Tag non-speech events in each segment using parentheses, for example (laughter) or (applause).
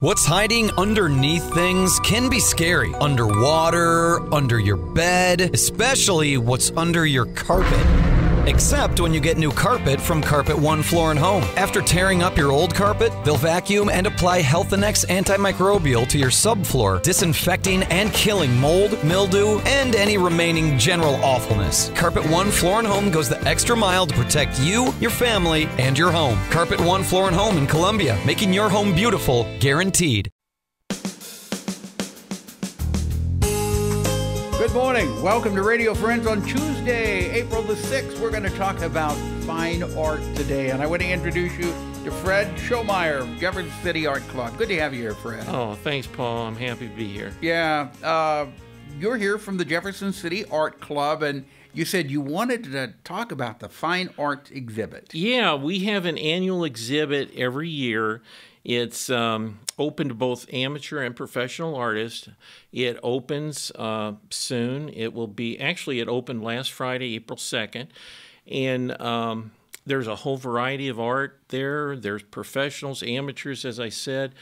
What's hiding underneath things can be scary. Underwater, under your bed, especially what's under your carpet. Except when you get new carpet from Carpet One Floor and Home. After tearing up your old carpet, they'll vacuum and apply Healthinex antimicrobial to your subfloor, disinfecting and killing mold, mildew, and any remaining general awfulness. Carpet One Floor and Home goes the extra mile to protect you, your family, and your home. Carpet One Floor and Home in Columbia, making your home beautiful, guaranteed. Good morning. Welcome to Radio Friends on Tuesday, April the 6th. We're going to talk about fine art today. And I want to introduce you to Fred Schollmeyer Jefferson City Art Club. Good to have you here, Fred. Oh, thanks, Paul. I'm happy to be here. Yeah. Uh, you're here from the Jefferson City Art Club, and you said you wanted to talk about the fine art exhibit. Yeah, we have an annual exhibit every year. It's um, open to both amateur and professional artists. It opens uh, soon. It will be actually it opened last Friday, April second, and um, there's a whole variety of art there. There's professionals, amateurs, as I said.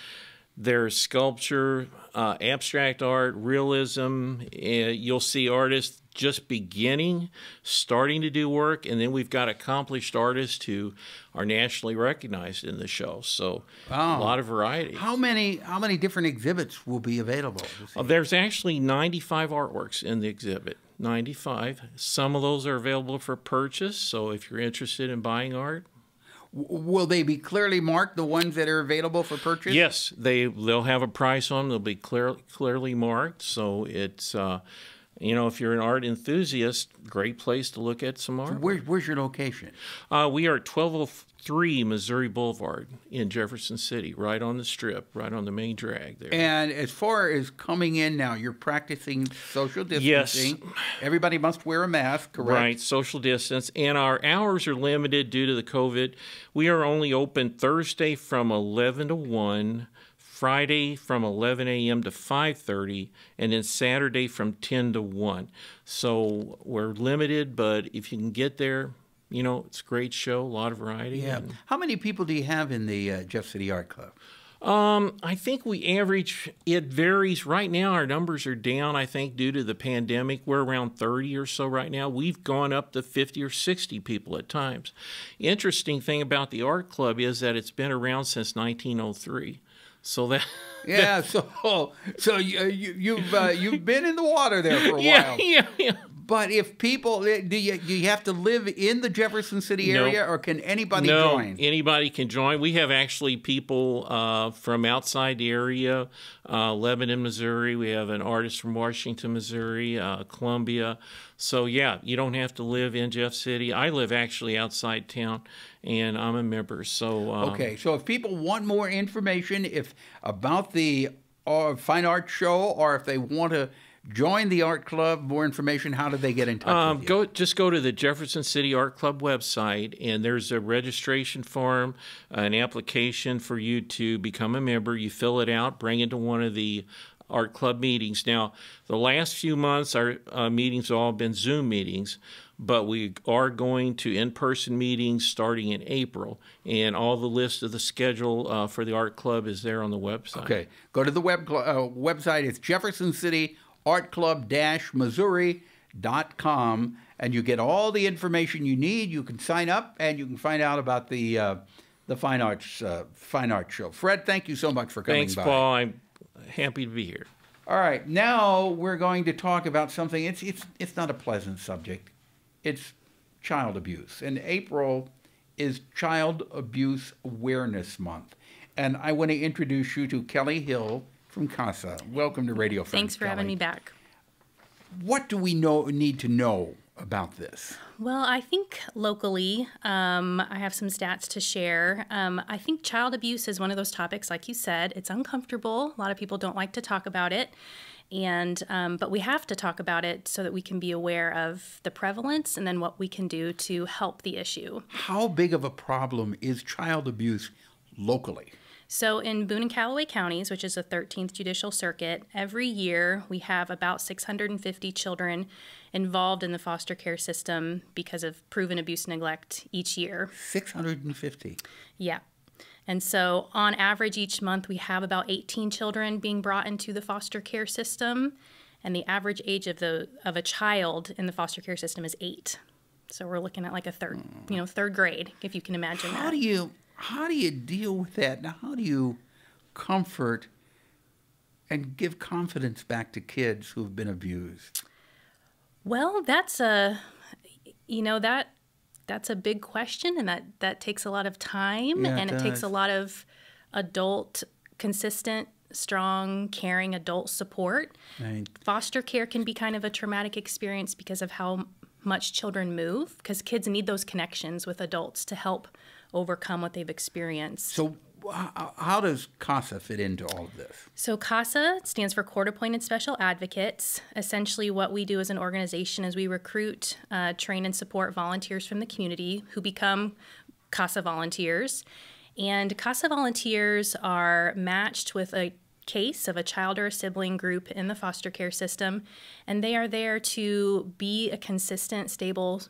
There's sculpture, uh, abstract art, realism. Uh, you'll see artists just beginning, starting to do work, and then we've got accomplished artists who are nationally recognized in the show. So Wow. a lot of variety. How many how many different exhibits will be available? Uh, there's actually 95 artworks in the exhibit. 95. Some of those are available for purchase. So if you're interested in buying art, Will they be clearly marked, the ones that are available for purchase? Yes, they they'll have a price on them. They'll be clear, clearly marked. So it's uh, you know if you're an art enthusiast, great place to look at some art. Where, where's your location? Uh, we are at 1203 Missouri Boulevard in Jefferson City, right on the strip, right on the main drag there. And as far as coming in now, you're practicing social distancing. Yes. Everybody must wear a mask, correct? Right, social distance. And our hours are limited due to the COVID. We are only open Thursday from 11 to 1, Friday from 11 a.m. to 5:30, and then Saturday from 10 to 1. So we're limited, but if you can get there, you know, it's a great show, a lot of variety. Yeah. How many people do you have in the uh, Jeff City Art Club? Um, I think we average, it varies. Right now, our numbers are down, I think, due to the pandemic. We're around 30 or so right now. We've gone up to 50 or 60 people at times. Interesting thing about the art club is that it's been around since 1903. So that. (laughs) Yeah, so so you, you, you've uh, you've been in the water there for a yeah, while. yeah, yeah. But if people do you do you have to live in the Jefferson City No. area, or can anybody no, join? anybody can join. We have actually people uh, from outside the area, uh, Lebanon, Missouri. We have an artist from Washington, Missouri, uh, Columbia. So yeah, you don't have to live in Jeff City. I live actually outside town, and I'm a member. So uh, Okay, so if people want more information, if about the uh, fine art show, or if they want to join the art club, more information, how do they get in touch Um, with you? go just go to the Jefferson City Art Club website, and there's a registration form, an application for you to become a member. You fill it out, bring it to one of the art club meetings. Now, the last few months, our uh, meetings have all been Zoom meetings, but we are going to in-person meetings starting in April, and all the list of the schedule uh, for the art club is there on the website. Okay, go to the web uh, website. It's Jefferson City Art Club Missouri.com, and you get all the information you need. You can sign up, and you can find out about the uh, the fine arts uh, fine art show. Fred, thank you so much for coming Thanks, by. Paul. I'm happy to be here. All right, now we're going to talk about something. It's it's it's not a pleasant subject. It's child abuse, and April is Child Abuse Awareness Month, and I want to introduce you to Kelly Hill from CASA. Welcome to Radio Friends. Thanks for having me back. What do we know need to know about this? Well, I think locally, um, I have some stats to share. Um, I think child abuse is one of those topics, like you said, it's uncomfortable. A lot of people don't like to talk about it. And um, but we have to talk about it so that we can be aware of the prevalence and then what we can do to help the issue. How big of a problem is child abuse locally? So, in Boone and Callaway counties, which is the 13th Judicial Circuit, every year we have about 650 children involved in the foster care system because of proven abuse and neglect each year. 650. Yeah. And so, on average, each month we have about 18 children being brought into the foster care system, and the average age of the of a child in the foster care system is eight. So we're looking at like a third, you know, third grade, if you can imagine How that. do you how do you deal with that? Now, how do you comfort and give confidence back to kids who've been abused? Well, that's a, you know that that's a big question, and that that takes a lot of time, Yeah, and it takes a lot of adult, consistent, strong, caring adult support. Right. Foster care can be kind of a traumatic experience because of how much children move, because kids need those connections with adults to help overcome what they've experienced. So, how, does CASA fit into all of this? So, CASA stands for Court Appointed Special Advocates. Essentially, what we do as an organization is we recruit, uh, train, and support volunteers from the community who become CASA volunteers. And CASA volunteers are matched with a case of a child or a sibling group in the foster care system, and they are there to be a consistent, stable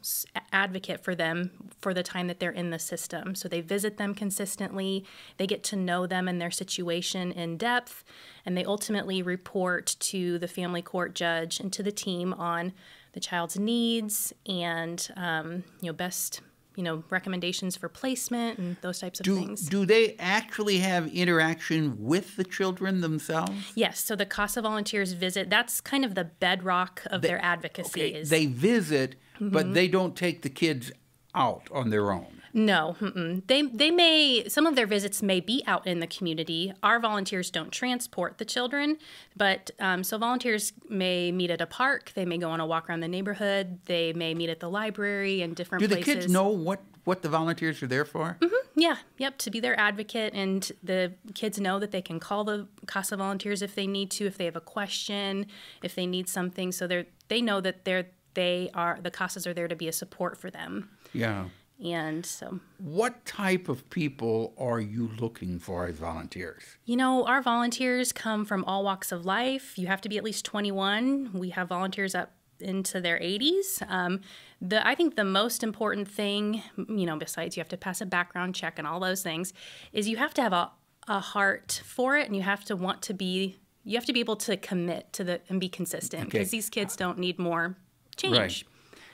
advocate for them for the time that they're in the system. So they visit them consistently, they get to know them and their situation in depth, and they ultimately report to the family court judge and to the team on the child's needs and um, you know best you know recommendations for placement and those types of Do, things. do they actually have interaction with the children themselves? Yes, so the CASA volunteers visit. That's kind of the bedrock of their advocacy. Okay, is they visit, Mm-hmm. but they don't take the kids out on their own. no, mm-mm. they they may some of their visits may be out in the community. Our volunteers don't transport the children, but um, so volunteers may meet at a park. They may go on a walk around the neighborhood. They may meet at the library and different Do the places. kids know what, what the volunteers are there for? Yeah, yep, to be their advocate. And the kids know that they can call the CASA volunteers if they need to, if they have a question, if they need something. So they're, they know that they're, they are, the CASAs are there to be a support for them. Yeah. And so, What type of people are you looking for as volunteers? you know, our volunteers come from all walks of life. You have to be at least 21. We have volunteers up into their 80s. Um, the I think the most important thing, you know, besides you have to pass a background check and all those things, is you have to have a, a heart for it and you have to want to be you have to be able to commit to the and be consistent because Okay. these kids don't need more change. Right.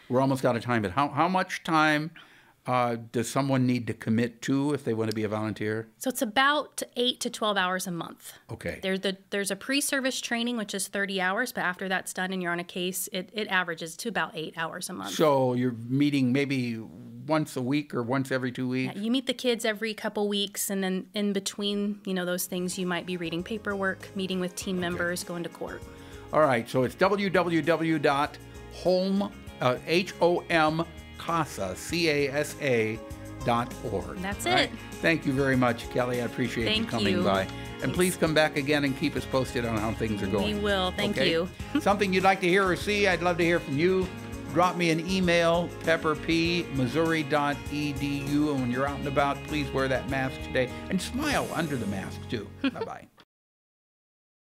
We're almost out of time, but how, how much time uh, does someone need to commit to if they want to be a volunteer? So it's about eight to twelve hours a month. Okay. There's the there's a pre-service training which is 30 hours, but after that's done and you're on a case, it, it averages to about eight hours a month. So you're meeting maybe once a week or once every two weeks? You meet the kids every couple weeks, and then in between, you know, those things, you might be reading paperwork, meeting with team members, going to court. All right, so it's www.home, uh, H-O-M, CASA, C-A-S-A dot org. That's it. Thank you very much, Kelly. I appreciate you coming you. by. And please come back again and keep us posted on how things are going. We will. Thank Okay? you. (laughs) Something you'd like to hear or see, I'd love to hear from you. Drop me an email, pepperpmissouri.edu. And when you're out and about, please wear that mask today and smile under the mask, too. (laughs) bye bye.